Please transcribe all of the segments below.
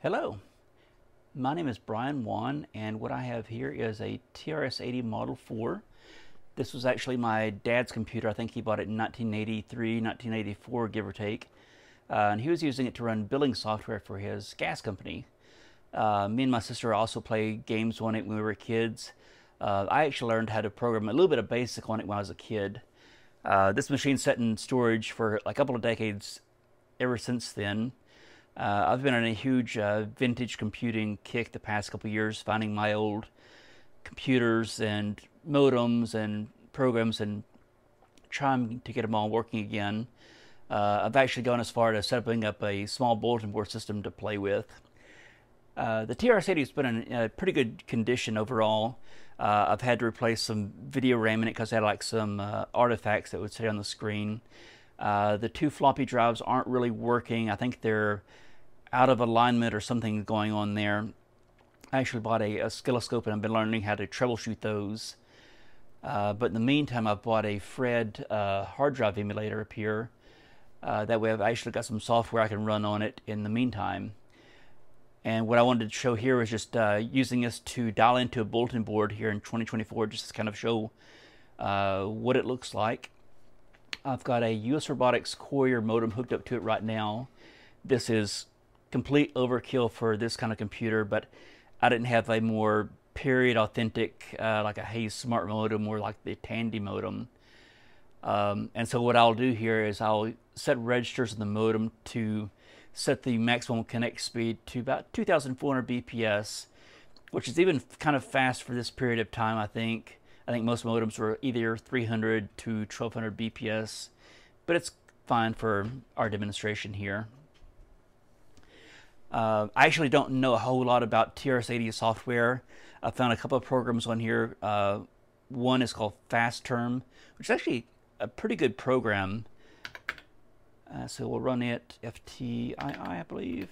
Hello, my name is Bryan Wann and what I have here is a TRS-80 Model 4. This was actually my dad's computer. I think he bought it in 1983, 1984, give or take. Uh, and he was using it to run billing software for his gas company. Uh, me and my sister also played games on it when we were kids. Uh, I actually learned how to program a little bit of BASIC on it when I was a kid. Uh, this machine sat in storage for a couple of decades ever since then. Uh, I've been on a huge uh, vintage computing kick the past couple years, finding my old computers and modems and programs and trying to get them all working again. Uh, I've actually gone as far as setting up a small bulletin board system to play with. Uh, the TRS-80 has been in a pretty good condition overall. Uh, I've had to replace some video RAM in it because I had like some uh, artifacts that would stay on the screen. The two floppy drives aren't really working. I think they're out of alignment or something going on there. I actually bought a oscilloscope and I've been learning how to troubleshoot those. Uh, but in the meantime, I've bought a Fred uh, hard drive emulator up here. Uh, that way I've actually got some software I can run on it in the meantime. And what I wanted to show here is just uh, using this to dial into a bulletin board here in 2024, just to kind of show uh, what it looks like. I've got a US Robotics Courier modem hooked up to it right now. This is complete overkill for this kind of computer, but I didn't have a more period authentic, uh, like a Hayes Smart modem or like the Tandy modem. Um, and so what I'll do here is I'll set registers in the modem to set the maximum connect speed to about 2,400 BPS, which is even kind of fast for this period of time, I think. I think most modems were either 300 to 1200 BPS, but it's fine for our demonstration here. Uh, I actually don't know a whole lot about TRS-80 software. I found a couple of programs on here. Uh, one is called FastTerm, which is actually a pretty good program. Uh, so we'll run it FTII, I believe.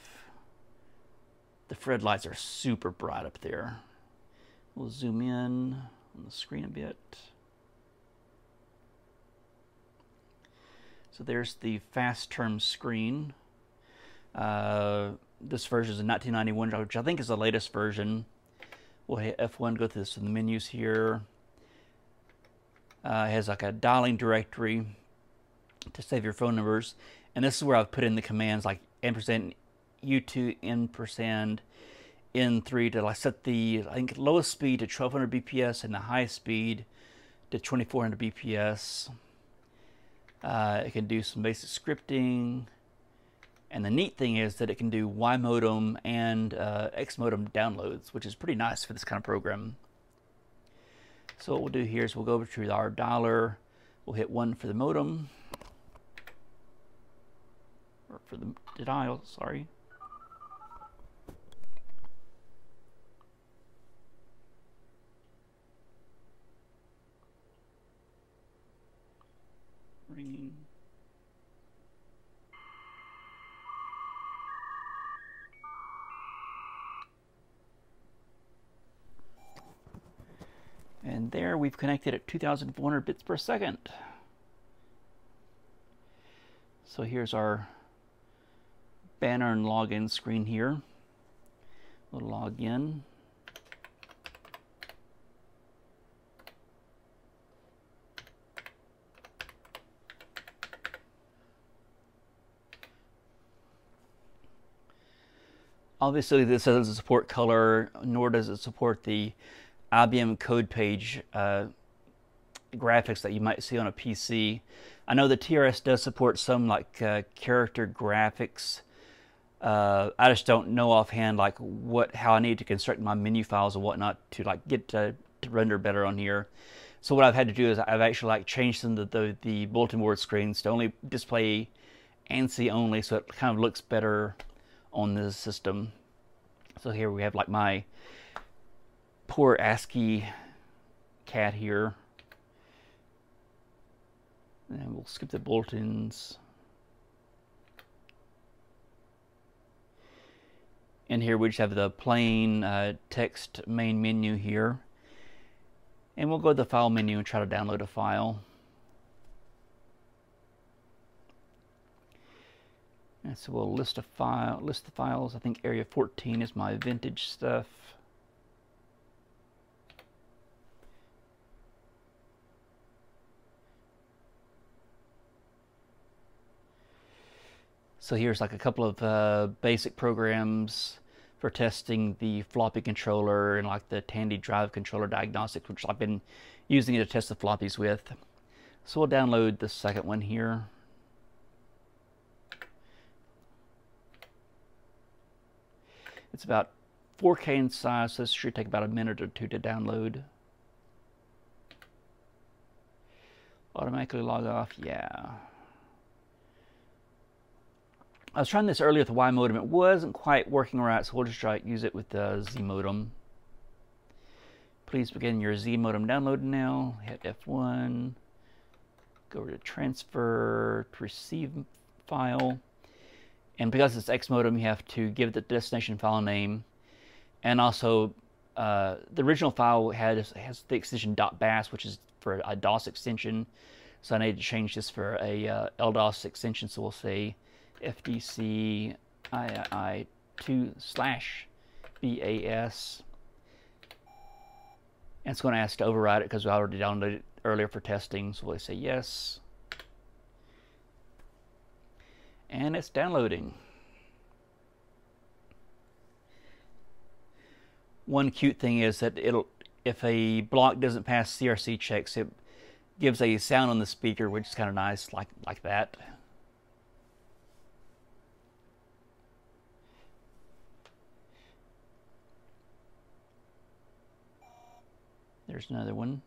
The Fred lights are super bright up there. We'll zoom in on the screen a bit. So there's the FastTerm screen. Uh, this version is a 1991, which I think is the latest version. We'll hit F1, go through this in the menus here. Uh, it has like a dialing directory to save your phone numbers. And this is where I've put in the commands like ampersand U2 ampersand N3 to like set the I think lowest speed to 1200 BPS and the highest speed to 2400 BPS. Uh, it can do some basic scripting. And the neat thing is that it can do Y modem and uh, X modem downloads, which is pretty nice for this kind of program. So what we'll do here is we'll go over to our dialer. We'll hit one for the modem. Or for the, the dial, sorry. Ringing. And there we've connected at 2,400 bits per second. So here's our banner and login screen here. We'll log in. Obviously this doesn't support color, nor does it support the IBM code page uh, graphics that you might see on a PC. I know the TRS does support some like uh, character graphics. Uh, I just don't know offhand like what how I need to construct my menu files and whatnot to like get to, to render better on here. So what I've had to do is I've actually like changed some of the, the, the bulletin board screens to only display ANSI only so it kind of looks better on this system. So here we have like my poor ASCII cat here. And we'll skip the bulletins. And here we just have the plain uh, text main menu here. And we'll go to the file menu and try to download a file. And so we'll list a file, list the files. I think area 14 is my vintage stuff. So here's like a couple of uh, basic programs for testing the floppy controller and like the Tandy drive controller diagnostics, which I've been using it to test the floppies with. So we'll download the second one here. It's about 4K in size, so this should take about a minute or two to download. Automatically log off, yeah. I was trying this earlier with the Y modem. It wasn't quite working right, so we'll just try use it with the Z modem. Please begin your Z modem download now. Hit F1. Go over to transfer to receive file. And because it's X modem, you have to give the destination file name. And also, uh, the original file has, has the extension .bas, which is for a DOS extension. So I need to change this for a uh, LDOS extension. So we'll say fdc II2 slash BAS. And it's going to ask to override it because we already downloaded it earlier for testing. So we'll say yes. And it's downloading. One cute thing is that it'll if a block doesn't pass CRC checks, it gives a sound on the speaker, which is kind of nice, like like that. There's another one.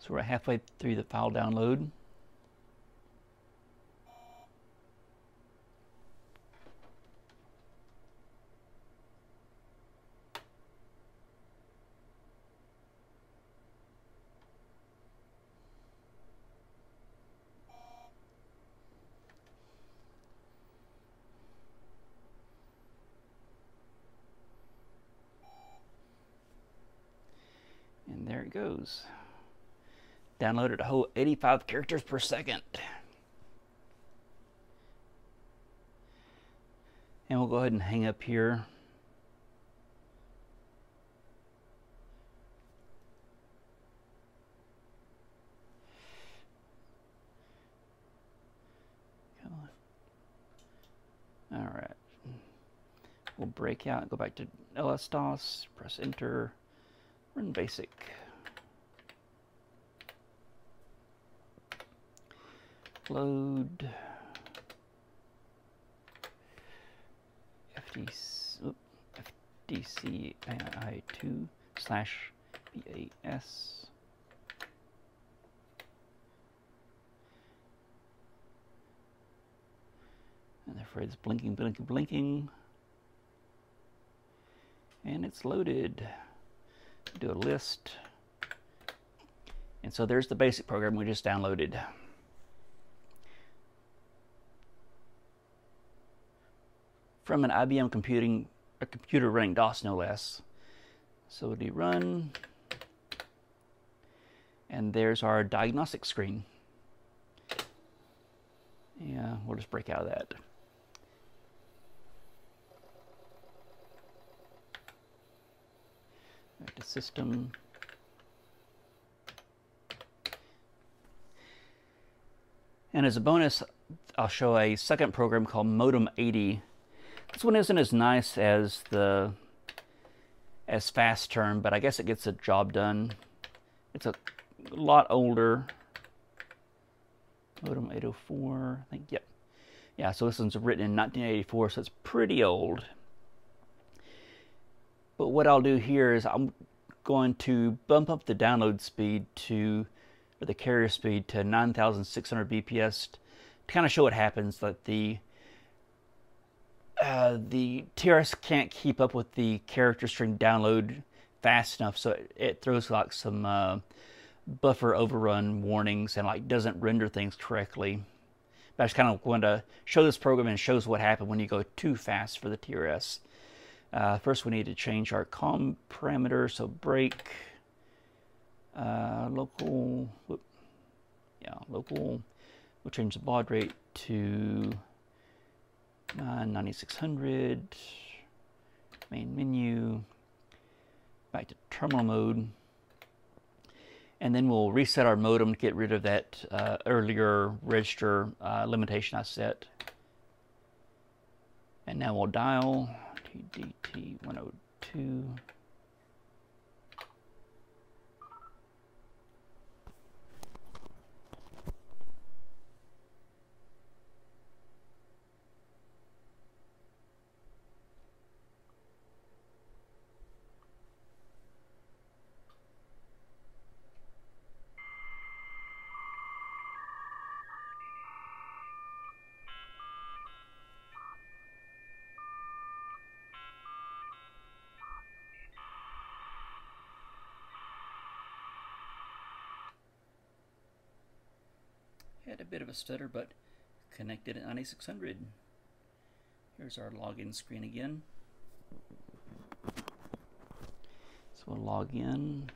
So we're halfway through the file download. it goes. Downloaded a whole 85 characters per second. And we'll go ahead and hang up here. All right. We'll break out, go back to LS-DOS, press enter, run basic. Load FDC, FDCI2 slash BAS. And therefore it's blinking, blinking, blinking. And it's loaded. Do a list. And so there's the basic program we just downloaded. From an IBM computing a computer running DOS no less. So we run, and there's our diagnostic screen. Yeah, we'll just break out of that. Back to system. And as a bonus, I'll show a second program called Modem 80 this one isn't as nice as the as FastTerm, but I guess it gets the job done. It's a lot older. Modem 804, I think, yep. Yeah, so this one's written in 1984, so it's pretty old. But what I'll do here is I'm going to bump up the download speed to, or the carrier speed to 9,600 BPS to kind of show what happens, that the uh, the TRS can't keep up with the character string download fast enough, so it, it throws like some uh, buffer overrun warnings and like doesn't render things correctly. But I just kind of want to show this program and shows what happened when you go too fast for the TRS. Uh, first, we need to change our COM parameter, so break uh, local, whoop, yeah, local. We'll change the baud rate to uh, 9600, main menu, back to terminal mode. And then we'll reset our modem to get rid of that uh, earlier register uh, limitation I set. And now we'll dial TDT102. Had a bit of a stutter, but connected at 9600. Here's our login screen again. So we'll log in.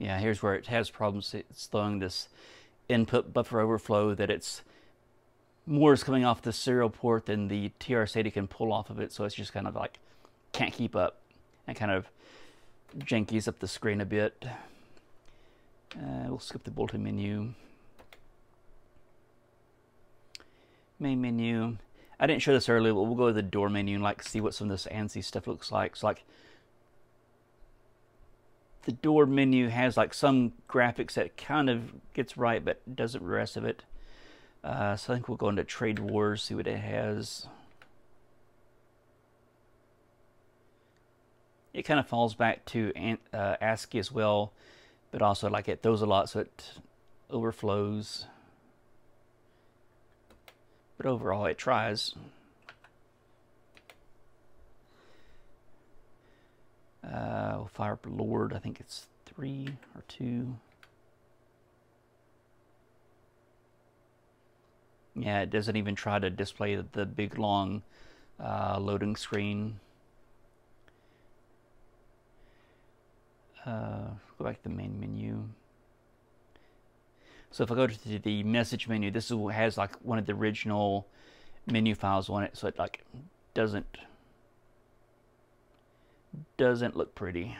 Yeah, here's where it has problems. It's throwing this input buffer overflow that it's more is coming off the serial port than the TRS-80 can pull off of it, so it's just kind of like can't keep up and kind of jankies up the screen a bit. Uh, we'll skip the bulletin menu. Main menu. I didn't show this earlier, but we'll go to the door menu and like see what some of this ANSI stuff looks like. So like the door menu has like some graphics that kind of gets right, but doesn't rest of it. Uh, so I think we'll go into Trade Wars, see what it has. It kind of falls back to uh, ASCII as well, but also like it throws a lot, so it overflows. But overall, it tries. Uh, fire Lord, I think it's three or two. Yeah, it doesn't even try to display the big long uh, loading screen. Uh, go back to the main menu. So if I go to the message menu, this is, has like one of the original menu files on it, so it like doesn't doesn't look pretty.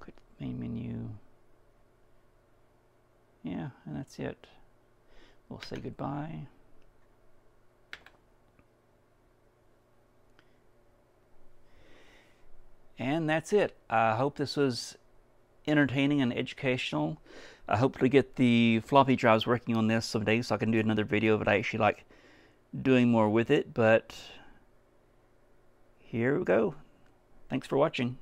Click main menu. Yeah, and that's it. We'll say goodbye. And that's it. I hope this was entertaining and educational. I hope to get the floppy drives working on this someday so I can do another video but I actually like doing more with it. But here we go. Thanks for watching.